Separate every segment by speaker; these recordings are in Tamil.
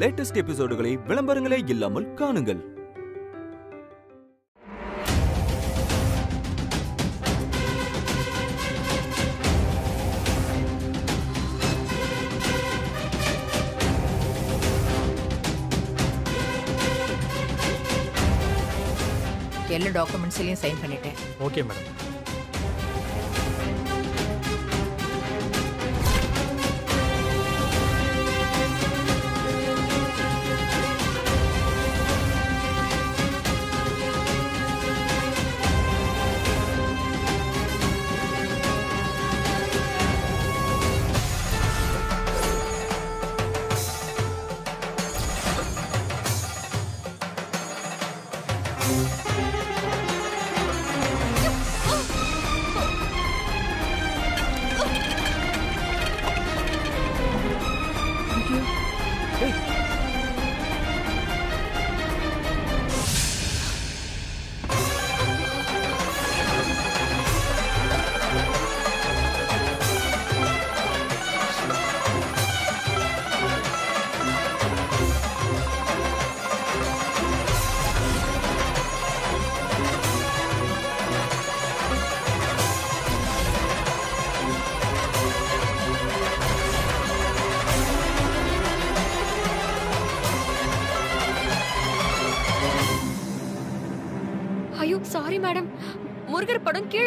Speaker 1: லேட்டஸ்ட் எபிசோடுகளை விளம்பரங்களே இல்லாமல் காணுங்கள்.
Speaker 2: எல்லா டாக்குமெண்ட்ஸ்லையும் சைன் பண்ணிட்டேன்.
Speaker 3: ஓகே மேடம்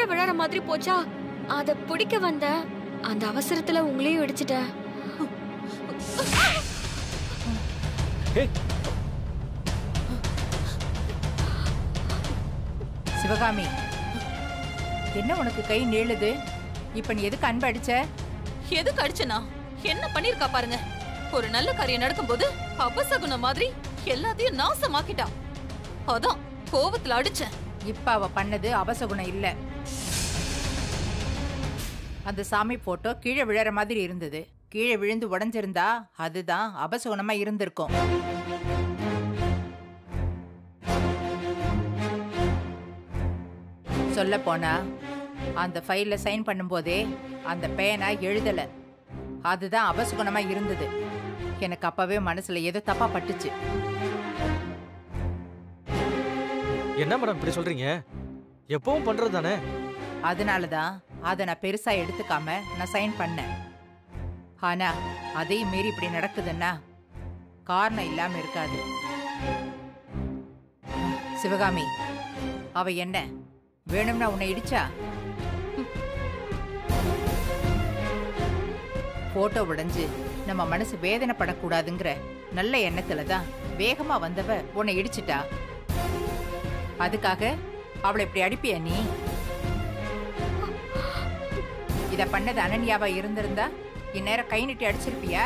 Speaker 4: கீழே விழற மாதிரி போச்சா? அத பிடிக்க வந்த அந்த அவசரத்துல உங்களையும் இடிச்சிட்டேன்.
Speaker 2: சிவகாமி என்ன உனக்கு கை நீளுது? இப்ப நீ எதுக்கு அன்பு அடிச்ச?
Speaker 5: எதுக்கு அடிச்சனா? என்ன பண்ணிருக்கா பாருங்க. ஒரு நல்ல காரியம் நடக்கும்போது அபசகுன மாதிரி எல்லாத்தையும் நாசமாக்கிட்டா. அதான் கோவத்துல அடிச்சேன்.
Speaker 2: இப்ப அவ பண்ணது அபசகுணம் இல்ல. அந்த சாமி போட்டோ கீழே விழற மாதிரி இருந்தது. கீழே விழுந்து உடைஞ்சிருந்தா அதுதான் அபசகுணமா இருந்திருக்கும். சொல்ல போனா அந்த ஃபைல்ல சைன் பண்ணும்போதே அந்த பேனா எழுதல. அதுதான் அபசகுணமா இருந்தது. எனக்கு அப்பவே மனசுல ஏதோ தப்பா பட்டுச்சு.
Speaker 3: என்ன மேடம் இப்படி சொல்றீங்க? எப்பவும் பண்றது தானே
Speaker 2: அதனால தான் அதை நான் பெருசா எடுத்துக்காம நான் சைன் பண்ணேன். ஆனா அதையும் மீறி இப்படி நடக்குதுன்னா காரணம் இல்லாம இருக்காது. சிவகாமி அவ என்ன? வேணும்னா உன்னை இடிச்சா? போட்டோ உடைஞ்சு நம்ம மனசு வேதனைப்படக்கூடாதுங்கிற நல்ல எண்ணத்துல தான் வேகமா வந்தவ உன்னை இடிச்சிட்டா. அதுக்காக அவளை இப்படி அடிப்பியா நீ? இத பண்ணது அனன்யாவா இருந்திருந்தா? இந்நேரம் கை நீட்டி அடிச்சிருப்பியா?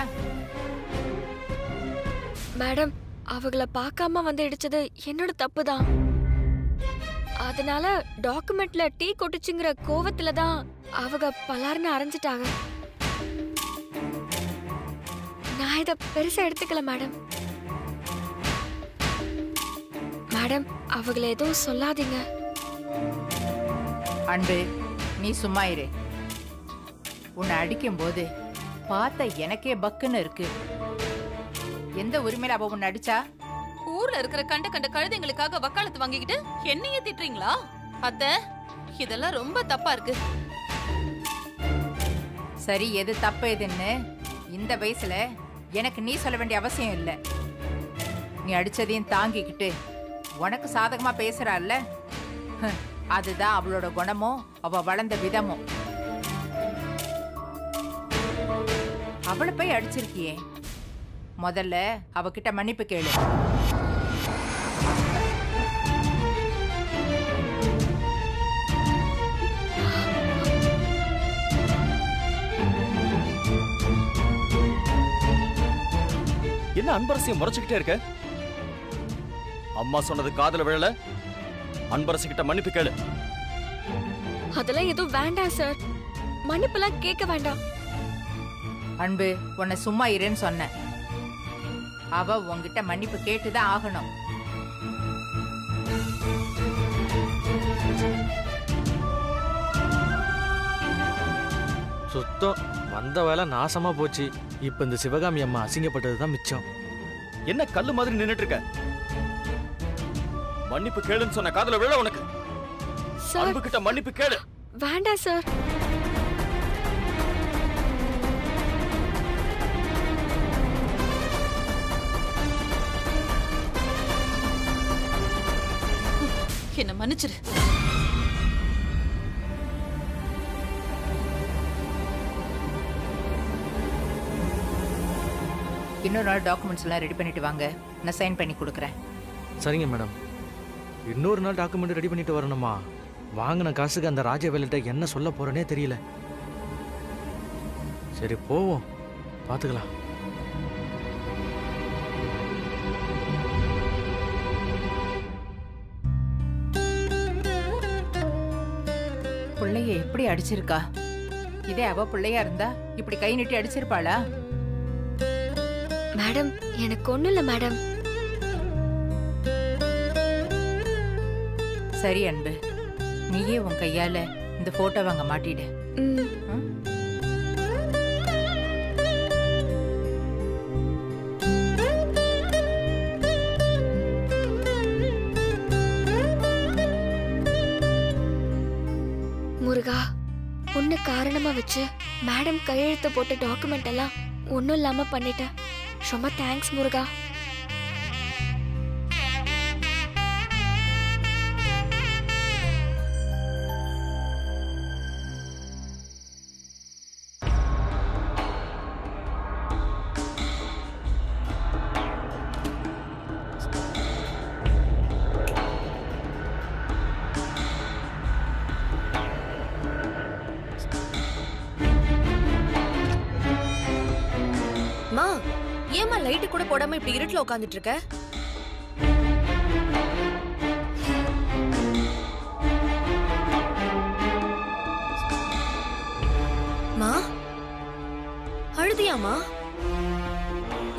Speaker 4: மேடம் அவங்கள பார்க்காம வந்து இடிச்சது என்னோட தப்பு தான் அதனால டாக்குமெண்ட்ல டீ கொட்டுச்சுங்கிற கோவத்துல தான் அவங்க பலார்னு அரைஞ்சிட்டாங்க. நான் இத பெருசா எடுத்துக்கல மேடம். மேடம் அவங்கள எதுவும் சொல்லாதீங்க.
Speaker 2: அன்பு நீ சும்மா இரு. உன்னை அடிக்கும்போது பார்த்த எனக்கே பக்குன்னு இருக்கு. எந்த உரிமையில அவ உன்னை அடிச்சா?
Speaker 5: ஊர்ல இருக்கிற கண்ட கண்ட கழுதைங்களுக்காக வக்காலத்து வாங்கிக்கிட்டு என்னையே திட்டுறீங்களா? அத்த இதெல்லாம் ரொம்ப தப்பா இருக்கு.
Speaker 2: சரி எது தப்பு எதுன்னு இந்த வயசுல எனக்கு நீ சொல்ல வேண்டிய அவசியம் இல்லை. நீ அடிச்சதையும் தாங்கிக்கிட்டு உனக்கு சாதகமா பேசுறாள்ல? அதுதான் அவளோட குணமும் அவ வளர்ந்த விதமும். அவளை போய் அடிச்சிருக்கியே. முதல்ல அவகிட்ட மன்னிப்பு கேளு.
Speaker 1: என்ன அன்பரசியம் முறைச்சுக்கிட்டே இருக்க? அம்மா சொன்னது காதுல விழல. அன்பரசி கிட்ட மன்னிப்பு கேளு.
Speaker 4: அதெல்லாம் எதுவும் வேண்டாம் சார். மன்னிப்பெல்லாம் கேட்க வேண்டாம்.
Speaker 2: அன்பு உன்னை சும்மா இருன்னு சொன்னேன். அவ உன்கிட்ட மன்னிப்பு கேட்டுதான் ஆகணும்.
Speaker 3: சுத்தம் வந்த வேலை நாசமா போச்சு. இப்ப இந்த சிவகாமி அம்மா அசிங்கப்பட்டது தான் மிச்சம்.
Speaker 1: என்ன கல்லு மாதிரி நின்னுட்டு இருக்க? மன்னிப்பு கேளுன்னு சொன்ன காதுல விழ உனக்கு? அன்பு கிட்ட மன்னிப்பு கேளு.
Speaker 4: வேண்டாம் சார்
Speaker 5: என்ன மன்னிச்சிரு.
Speaker 2: இன்னொரு நாள் டாக்குமெண்ட்ஸ் எல்லாம் ரெடி பண்ணிட்டு வாங்க. நான் சைன் பண்ணி கொடுக்குறேன்.
Speaker 3: சரிங்க மேடம் இன்னொரு நாள் டாக்குமெண்ட் ரெடி பண்ணிட்டு வரணுமா? வாங்கின காசுக்கு அந்த ராஜவேலிட்ட என்ன சொல்ல போறேனே தெரியல. சரி போவோம். பார்த்துக்கலாம்.
Speaker 2: எப்படி அடிச்சிருக்கா? இதே அவ பிள்ளையா இருந்தா இப்படி கை நீட்டி அடிச்சிருப்பாளா?
Speaker 4: மேடம் எனக்கு ஒண்ணும் இல்ல மேடம்.
Speaker 2: சரி அன்பு நீயே உன் கையால இந்த போட்டோ வாங்க மாட்டிடு.
Speaker 4: காரணமா வச்சு மேடம் கையெழுத்து போட்ட டாக்குமெண்ட் எல்லாம் ஒன்றும் இல்லாம பண்ணிட்டேன். ரொம்ப தேங்க்ஸ் முருகா.
Speaker 6: போடாம இப்படி இருட்டுல உட்காந்துட்டு இருக்க மா? அழுதியாமா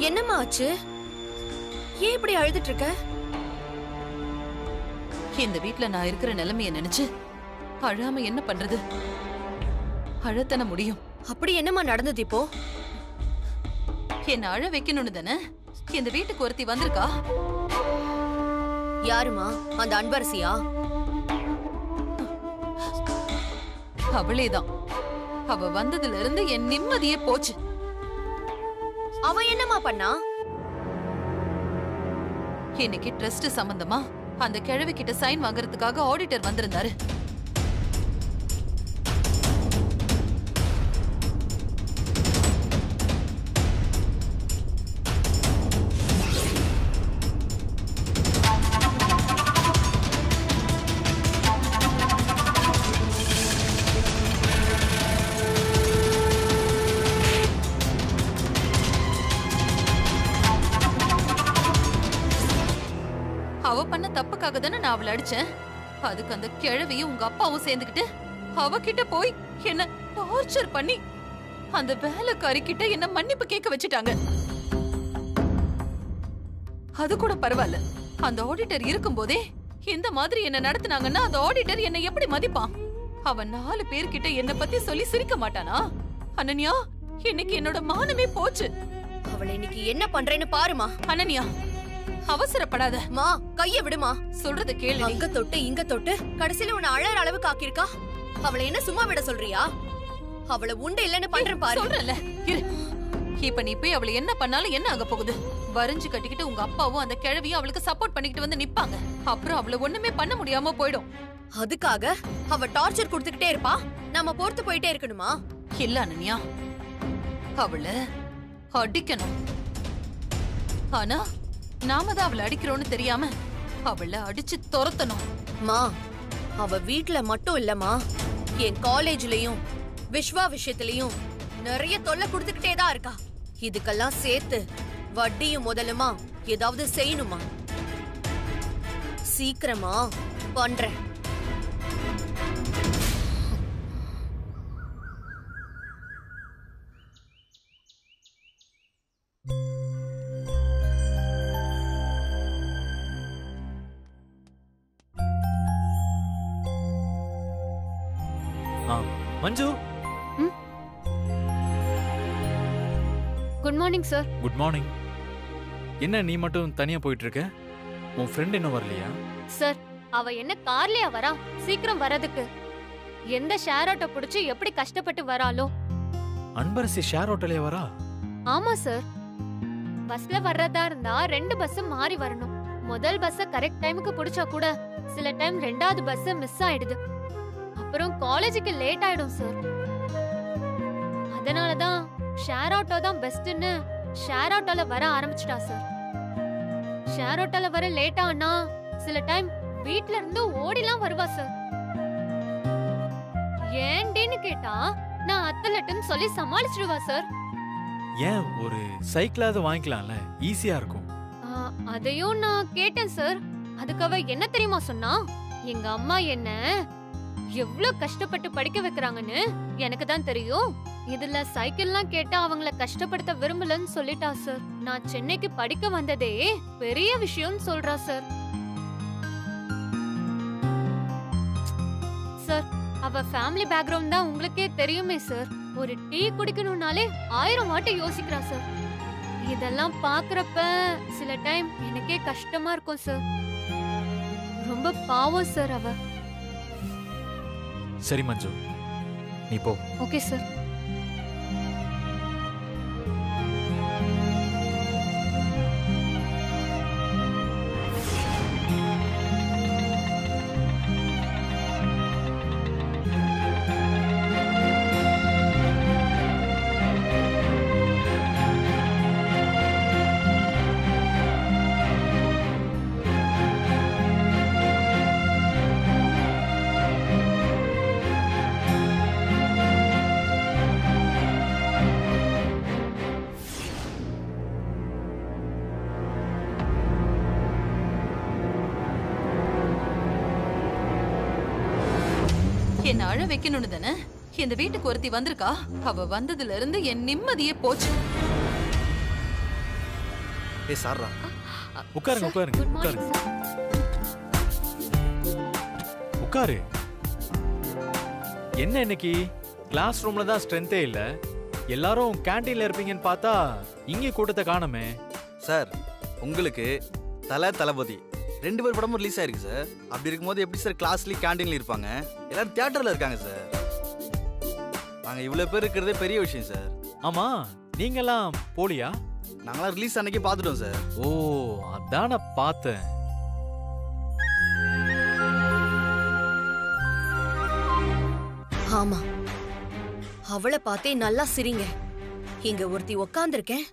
Speaker 6: என்னம்மா ஆச்சு? ஏன் இப்படி அழுதுட்டு இருக்க
Speaker 5: இந்த வீட்ல நான் இருக்கிற நிலைமைய நினைச்சு அழாம என்ன பண்றது? அழத்தான முடியும்.
Speaker 6: அப்படி என்னம்மா நடந்தது இப்போ?
Speaker 5: என்ன அழ வைக்கணும்னு தானே? இந்த வீட்டுக்கு ஒருத்தி வந்திருக்கா?
Speaker 6: யாருமா? அந்த அன்பரசியா?
Speaker 5: அவளேதான். அவ வந்ததுல இருந்து என் நிம்மதியே போச்சு.
Speaker 6: அவ என்னம்மா பண்ணா?
Speaker 5: இன்னைக்கு ட்ரஸ்ட் சம்பந்தமா? அந்த கிழவி கிட்ட சைன் வாங்குறதுக்காக ஆடிட்டர் வந்திருந்தாரு. தப்புக்காக தானே நான் அவளை அடிச்சேன்? அதுக்கு அந்த கிழவியும் உங்க அப்பாவும் சேர்ந்துக்கிட்டு அவகிட்ட போய் என்ன டார்ச்சர் பண்ணி அந்த வேலைக்காரி கிட்ட என்ன மன்னிப்பு கேட்க வச்சுட்டாங்க. அது கூட பரவாயில்ல. அந்த ஆடிட்டர் இருக்கும்போதே இந்த மாதிரி என்ன நடத்துனாங்கன்னா அந்த ஆடிட்டர் என்ன எப்படி மதிப்பான்? அவன் நாலு பேர்கிட்ட என்ன பத்தி சொல்லி சிரிக்க மாட்டானா? அனன்யா இன்னைக்கு என்னோட மானமே போச்சு.
Speaker 6: அவளை இன்னைக்கு என்ன பண்றேன்னு பாருமா
Speaker 5: அனன்யா அவசரப்படாத.
Speaker 6: மா கைய விடுமா.
Speaker 5: சொல்றத கேளு.
Speaker 6: அங்க தொட்டு இங்க தொட்டு கடைசியில உன்னை அழற அளவுக்கு ஆக்கியிருக்கா. அவளை என்ன சும்மா விட சொல்றியா? அவளை உண்டு இல்லைன்னு பண்றேன் பாரு.
Speaker 5: சொல்றல இரு. இப்ப நீ போய் அவளை என்ன பண்ணாலும் என்ன ஆக போகுது? வரைஞ்சு கட்டிக்கிட்டு உங்க அப்பாவும் அந்த கிழவியும் அவளுக்கு சப்போர்ட் பண்ணிக்கிட்டு வந்து நிப்பாங்க. அப்புறம் அவளை ஒண்ணுமே பண்ண முடியாம போயிடும்.
Speaker 6: அதுக்காக அவ டார்ச்சர் கொடுத்துக்கிட்டே இருப்பா. நம்ம பொறுத்து போயிட்டே இருக்கணுமா?
Speaker 5: இல்ல அனன்யா. அவளை அடிக்கணும். ஆனா நாம தான் அவளை அடிக்கிறோம்னு தெரியாம அவளை அடிச்சு துரத்தணும்.
Speaker 6: மா அவ வீட்ல மட்டும் இல்லம்மா. என் காலேஜ்லயும் விஸ்வா விஷயத்திலயும் நிறைய தொல்லை கொடுத்துக்கிட்டே தான் இருக்கா. இதுக்கெல்லாம் சேர்த்து வட்டியும் முதலுமா ஏதாவது செய்யணுமா? சீக்கிரமா பண்றேன்.
Speaker 4: Morning sir.
Speaker 7: Good morning. என்ன நீ மட்டும் தனியா போயிட்டு இருக்க உன் ஃப்ரெண்ட் இன்னும் வரலையா?
Speaker 8: சார் அவ என்ன கார்லயா வரா? சீக்கிரம் வரதுக்கு எந்த ஷேர் ஆட்டோ புடிச்சு எப்படி கஷ்டப்பட்டு வராளோ?
Speaker 7: அன்பரசி ஷேர் ஹோட்டலே வரா?
Speaker 8: ஆமா சார். பஸ்ல வர்றதா இருந்தா ரெண்டு பஸ் மாறி வரணும். முதல் பஸ்ஸ கரெக்ட் டைமுக்கு புடிச்சா கூட சில டைம் ரெண்டாவது பஸ் மிஸ் ஆயிடுது. அப்புறம் காலேஜுக்கு லேட் ஆயிடும் சார். அதனால தான் ஷேர் ஆட்டோ தான் பெஸ்ட்னு ஷேர் ஆட்டோல வர ஆரம்பிச்சிட்டா சார் ஷேர் ஆட்டோல வர லேட் ஆனா சில டைம் வீட்ல இருந்து ஓடிலாம் வருவா சார் ஏன்டின்னு கேட்டா நான் அத்தலட்டுன்னு சொல்லி சமாளிச்சிடுவா சார்
Speaker 7: ஏன்? ஒரு சைக்கிளாவது வாங்கிக்கலாம்ல. ஈஸியா இருக்கும்.
Speaker 8: அதையும் நான் கேட்டேன் சார் அதுக்கு அவ என்ன தெரியுமா சொன்னா? எங்க அம்மா என்ன எவ்வளவு கஷ்டப்பட்டு படிக்க வைக்கிறாங்கன்னு எனக்கு தான் தெரியும். இதுல சைக்கிள்லாம் கேட்டா அவங்கள கஷ்டப்படுத்த விரும்பலன்னு சொல்லிட்டா சார். நான் சென்னைக்கு படிக்க வந்ததே பெரிய விஷயம்னு சொல்றா சார். சார் அவ ஃபேமிலி பேக்ரவுண்ட் தான் உங்களுக்கே தெரியுமே சார். ஒரு டீ குடிக்கணும்னாலே ஆயிரம் வாட்டி யோசிக்கிறா சார். இதெல்லாம் பாக்குறப்ப சில டைம் எனக்கே கஷ்டமா இருக்கும் சார். ரொம்ப பாவம் சார் அவ.
Speaker 7: சரி மஞ்சு. நீ போ.
Speaker 8: Okay sir.
Speaker 5: வைக்கணும்னு தானே? இந்த வீட்டுக்கு ஒருத்தி வந்திருக்கா? அவ வந்ததுல இருந்து என் நிம்மதியே போச்சு.
Speaker 1: ஏ
Speaker 7: உட்காருங்க உட்காருங்க உட்காருங்க. உட்காரு. என்ன இன்னைக்கு? கிளாஸ் ரூம்ல தான் ஸ்ட்ரென்த்தே இல்ல. எல்லாரும் கேண்டீன்ல இருப்பீங்கன்னு பார்த்தா இங்கே கூட்டத்தை காணோமே.
Speaker 1: சார் உங்களுக்கு தலை தளபதி ரெண்டு பேர் படமும் ரிலீஸ் ஆயிருக்கு சார் அப்படி இருக்கும்போது எப்படி சார் கிளாஸ்லயும் கேண்டீன்ல இருப்பாங்க? எல்லாரும் தியேட்டர்ல இருக்காங்க சார் நாங்க இவ்வளவு பேர் இருக்கிறதே பெரிய விஷயம் சார்
Speaker 7: ஆமா நீங்கெல்லாம் போலியா?
Speaker 1: நாங்களாம் ரிலீஸ் அன்னைக்கு பார்த்துட்டோம் சார்
Speaker 7: ஓ அதான் நான் பார்த்தேன்.
Speaker 6: ஆமா. அவளை பார்த்தே நல்லா சிரிங்க. இங்க ஒருத்தி உக்காந்துருக்கேன்.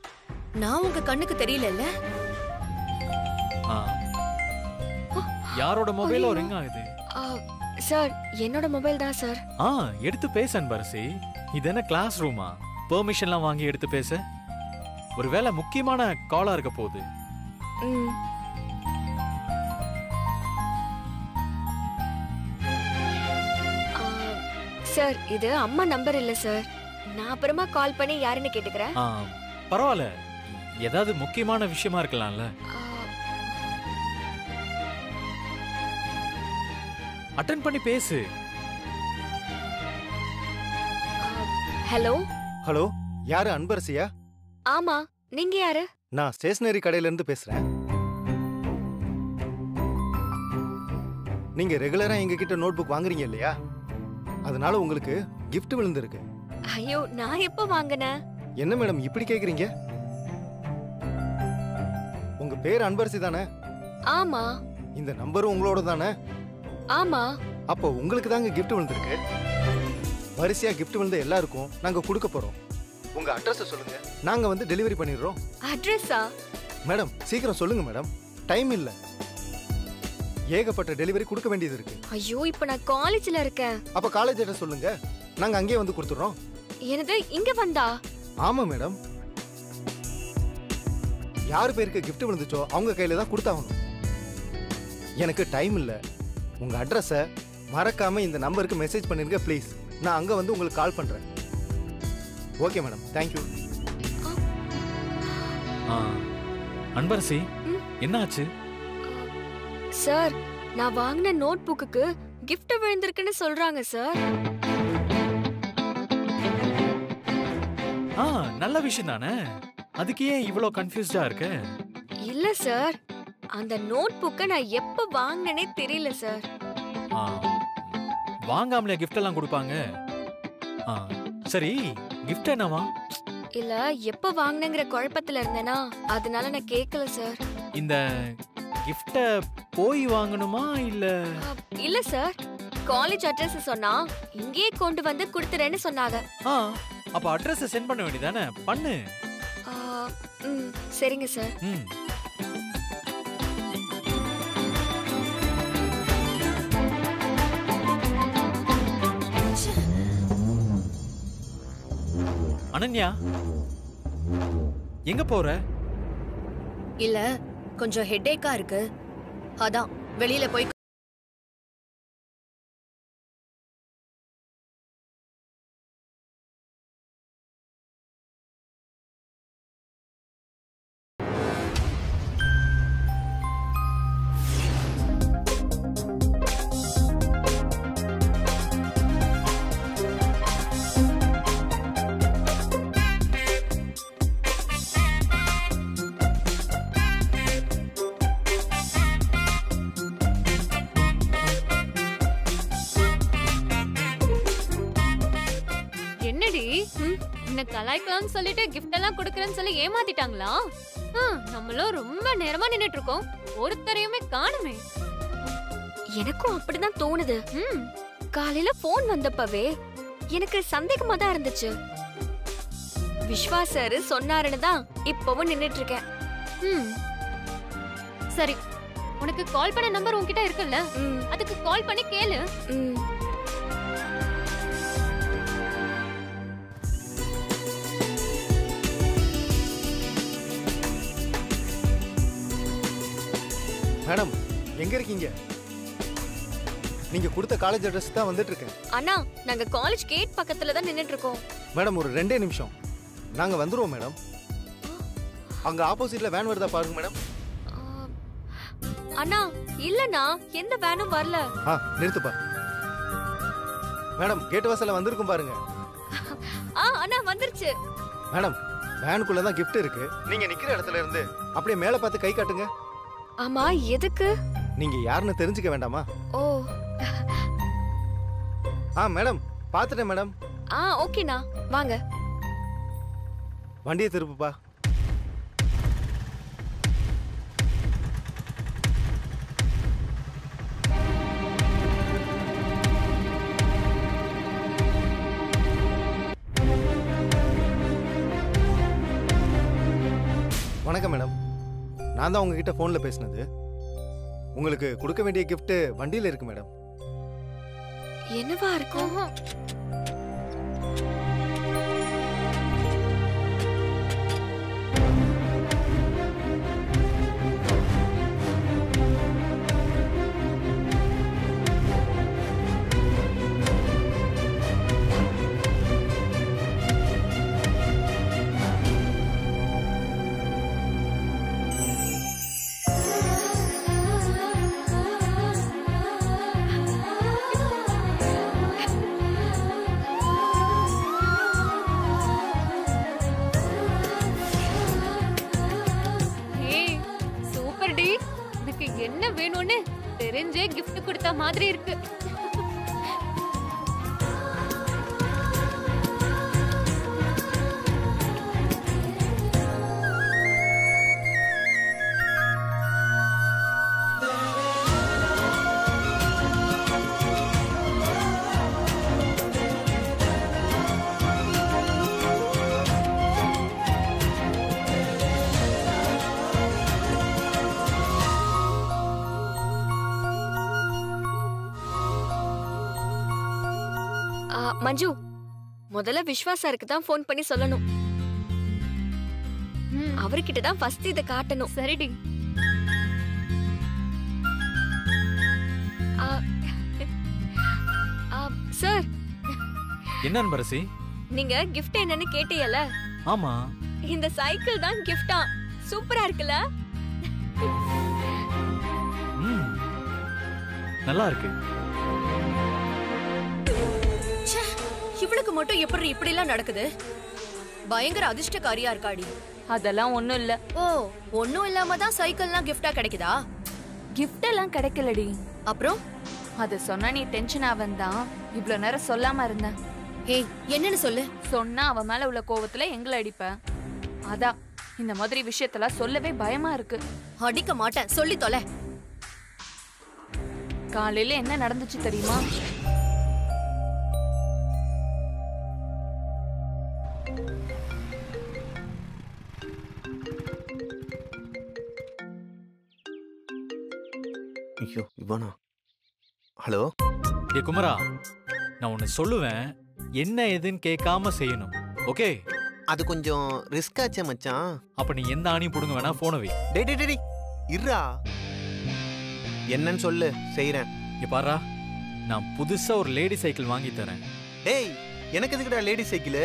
Speaker 6: நான் உங்க கண்ணுக்கு தெரியலல்ல?
Speaker 7: யாரோட மொபைலோ ரிங் ஆகுது?
Speaker 4: சார் என்னோட மொபைல் தான் சார்.
Speaker 7: ஆ எடுத்து பேச அன்பரசி. இது என்ன கிளாஸ் ரூமா பெர்மிஷன்லாம் வாங்கி எடுத்து பேச. ஒருவேளை முக்கியமான காலா இருக்க போகுது.
Speaker 4: சார் இது அம்மா நம்பர் இல்ல சார். நான் அப்புறமா கால் பண்ணி யாருன்னு கேட்டுக்கிறேன்.
Speaker 7: பரவாயில்ல. ஏதாவது முக்கியமான விஷயமா இருக்கலாம்ல. அட்டன் பண்ணி பேசு.
Speaker 4: ஹலோ?
Speaker 9: ஹலோ யாரு அன்பரசியா?
Speaker 4: ஆமா நீங்க யாரு?
Speaker 9: நான் ஸ்டேஷனரி கடையில இருந்து பேசுறேன். நீங்க ரெகுலரா எங்க கிட்ட நோட் புக் வாங்குறீங்க இல்லையா? அதனால உங்களுக்கு gift விழுந்திருக்கு.
Speaker 4: ஐயோ நான் எப்ப வாங்கினேன்?
Speaker 9: என்ன மேடம் இப்படி கேக்குறீங்க? உங்க பேர் அன்பரசி தானே?
Speaker 4: ஆமா.
Speaker 9: இந்த நம்பரும் உங்களோட தானே?
Speaker 4: ஆமா.
Speaker 9: அப்போ உங்களுக்கு தாங்க gift விழுந்திருக்கு. வரிசையா gift விழுந்த எல்லாருக்கும் நாங்க கொடுக்க போறோம். உங்க அட்ரஸ் சொல்லுங்க. நாங்க வந்து டெலிவரி பண்ணிடுறோம்.
Speaker 4: அட்ரஸா
Speaker 9: மேடம் சீக்கிரம் சொல்லுங்க மேடம். டைம் இல்ல. ஏகப்பட்ட டெலிவரி கொடுக்க வேண்டியது இருக்கு.
Speaker 4: ஐயோ இப்ப நான் காலேஜ்ல இருக்கேன்.
Speaker 9: அப்ப காலேஜ் அட்ரஸ் சொல்லுங்க. நாங்க அங்கேயே வந்து கொடுத்துறோம்
Speaker 4: எனது இங்க வந்தா?
Speaker 9: ஆமா மேடம். யார் பேருக்கு gift விழுந்துச்சோ அவங்க கையில தான் கொடுத்தாகணும். எனக்கு டைம் இல்ல. உங்க அட்ரஸை மறக்காம இந்த நம்பருக்கு மெசேஜ் பண்ணிருங்க ப்ளீஸ் நான் அங்க வந்து உங்களுக்கு கால் பண்றேன். ஓகே மேடம் தேங்க்யூ
Speaker 7: ஆ. அன்பரசி? என்னாச்சு?
Speaker 4: சார் நான் வாங்கின நோட் புக்குக்கு gift விழுந்திருக்குன்னு சொல்றாங்க சார்.
Speaker 7: ஆ நல்ல விஷயம் தானே? அதுக்கு ஏன் இவ்வளோ கன்ஃபியூஸ்டா இருக்க?
Speaker 4: இல்ல சார். அந்த நோட் புக்கை நான் எப்ப வாங்கினேனே தெரியல சார்
Speaker 7: ஆ, வாங்காமலே gift எல்லாம் கொடுப்பாங்க. ஆ, சரி gift என்னவா
Speaker 4: இல்ல எப்ப வாங்கினேங்கிற குழப்பத்துல இருந்தேனா? அதனால நான் கேட்கல சார்
Speaker 7: இந்த கிஃப்ட போய் வாங்கணுமா இல்ல?
Speaker 4: இல்ல சார் காலேஜ் அட்ரஸ் சொன்னா இங்கேயே கொண்டு வந்து கொடுத்துறேன்னு சொன்னாங்க.
Speaker 7: ஆ அப்ப அட்ரஸ் சென்ட் பண்ண வேண்டியதானே? பண்ணு.
Speaker 4: ம் சரிங்க சார்
Speaker 7: அனன்யா எங்க போற?
Speaker 6: இல்ல கொஞ்சம் ஹெட்டேக்கா இருக்கு. அதான் வெளியில போய்
Speaker 8: கலாய்க்கலாம்னு சொல்லிட்டு gift எல்லாம் கொடுக்கறேன்னு சொல்லி ஏமாத்திட்டாங்களா? நம்மளும் ரொம்ப நேரமா நின்னுட்டு இருக்கோம் ஒருத்தரையுமே காணுமே.
Speaker 4: எனக்கும் அப்படிதான் தோணுது.
Speaker 8: ம்.
Speaker 4: காலையில போன் வந்தப்பவே எனக்கு சந்தேகமா தான் இருந்துச்சு. விஸ்வா சார் சொன்னாருன்னு தான் இப்பவும் நின்னுட்டு இருக்கேன்
Speaker 8: ம். சரி உனக்கு கால் பண்ண நம்பர் உன்கிட்ட இருக்குல்ல? அதுக்கு கால் பண்ணி கேளு.
Speaker 9: மேடம் எங்க இருக்கீங்க? நீங்க கொடுத்த காலேஜ் அட்ரஸ் தான் வந்துட்டு இருக்கேன்
Speaker 4: அண்ணா நாங்க காலேஜ் கேட் பக்கத்துல தான் நின்னுட்டு இருக்கோம்
Speaker 9: மேடம் ஒரு ரெண்டே நிமிஷம். நாங்க வந்துருவோம் மேடம். அங்க ஆப்போசிட்ல வேன் வருதா பாருங்க மேடம்.
Speaker 4: அண்ணா இல்லண்ணா எந்த வேனும் வரல.
Speaker 9: ஆ நிறுத்துப்பா மேடம் கேட் வாசல்ல வந்திருக்கும் பாருங்க.
Speaker 4: ஆ அண்ணா வந்துருச்சு.
Speaker 9: மேடம் வேனுக்குள்ள தான் gift இருக்கு. நீங்க நிக்கிற இடத்துல இருந்து அப்படியே மேல பார்த்து கை காட்டுங்க.
Speaker 4: ஆமா எதுக்கு?
Speaker 9: நீங்க யாருன்னு தெரிஞ்சுக்க வேண்டாமா?
Speaker 4: ஓ.
Speaker 9: ஆ மேடம் பார்த்துட்டேன் மேடம்.
Speaker 4: ஆ ஓகேண்ணா. வாங்க.
Speaker 9: வண்டியை திருப்புப்பா. நான் தான் உங்ககிட்ட ஃபோனில் பேசினது. உங்களுக்கு கொடுக்க வேண்டிய கிஃப்ட்டு வண்டியில் இருக்கு மேடம்
Speaker 4: என்னவா இருக்கும்? மஞ்சு முதல்ல விஸ்வா சாருக்கு தான் ஃபோன் பண்ணி சொல்லணும்.
Speaker 8: ம்,
Speaker 4: அவர்கிட்ட தான் ஃபர்ஸ்ட் இதை காட்டணும்.
Speaker 8: சரிடி
Speaker 4: ஆ, ஆ, சார்
Speaker 7: என்ன அன்பரசி?
Speaker 4: நீங்க கிஃப்ட் என்னன்னு கேட்டீங்கல்ல?
Speaker 7: ஆமா.
Speaker 4: இந்த சைக்கிள் தான் கிஃப்டா சூப்பரா இருக்குல்ல?
Speaker 7: ம். நல்லா இருக்கு.
Speaker 6: இவளுக்கு மட்டும் எப்படி இப்படி எல்லாம் நடக்குது? பயங்கர அதிர்ஷ்டக்காரியா இருக்காடி.
Speaker 10: அதெல்லாம் ஒண்ணும் இல்ல.
Speaker 6: ஓ ஒண்ணும் இல்லாம தான் சைக்கிள்லாம் கிஃப்டா கிடைக்குதா?
Speaker 10: gift எல்லாம் கிடைக்கலடி.
Speaker 6: அப்புறம்?
Speaker 10: அத சொன்னா நீ டென்ஷன் ஆவன் தான். இவ்வளவு நேரம் சொல்லாம இருந்தேன்
Speaker 6: ஏய் என்னன்னு சொல்லு?
Speaker 10: சொன்னா அவன் மேல உள்ள கோவத்துல எங்களை அடிப்ப. அதான் இந்த மாதிரி விஷயத்தெல்லாம் சொல்லவே பயமா இருக்கு.
Speaker 6: அடிக்க மாட்டேன். சொல்லி தொலை.
Speaker 10: காலையில என்ன நடந்துச்சு தெரியுமா?
Speaker 11: ஐயோ இவனா? ஹலோ?
Speaker 7: டே குமரா நான் ஒன்னு சொல்லுவேன். என்ன ஏதுன்னு கேட்காம செய்யணும். ஓகே?
Speaker 11: அது கொஞ்சம் ரிஸ்க் ஆச்சே மச்சான்.
Speaker 7: அப்ப நீ எந்த ஆணியும் புடுங்க வேணா போன வை.
Speaker 11: டே டே டே இருடா. என்னன்னு சொல்லு செய்றேன்.
Speaker 7: இங்க பாரா நான் புதுசா ஒரு லேடி சைக்கிள் வாங்கி தரேன்.
Speaker 11: டேய் எனக்கு எதுக்குடா லேடி சைக்கிள்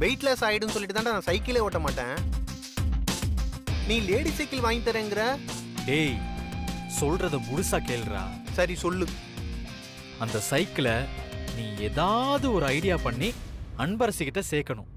Speaker 11: வெயிட்லெஸ் ஆயிடும்னு சொல்லிட்டு தான்டா நான் சைக்கிளே ஓட்ட மாட்டேன். நீ லேடி சைக்கிள் வாங்கி தரேங்கிற?
Speaker 7: டேய் சொல்றத முழுசா கேளுடா.
Speaker 11: சரி சொல்லு.
Speaker 7: அந்த சைக்கிளை நீ ஏதாவது ஒரு ஐடியா பண்ணி அன்பரசி கிட்ட சேர்க்கணும்.